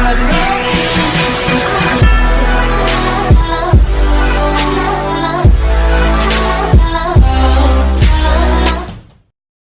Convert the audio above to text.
I love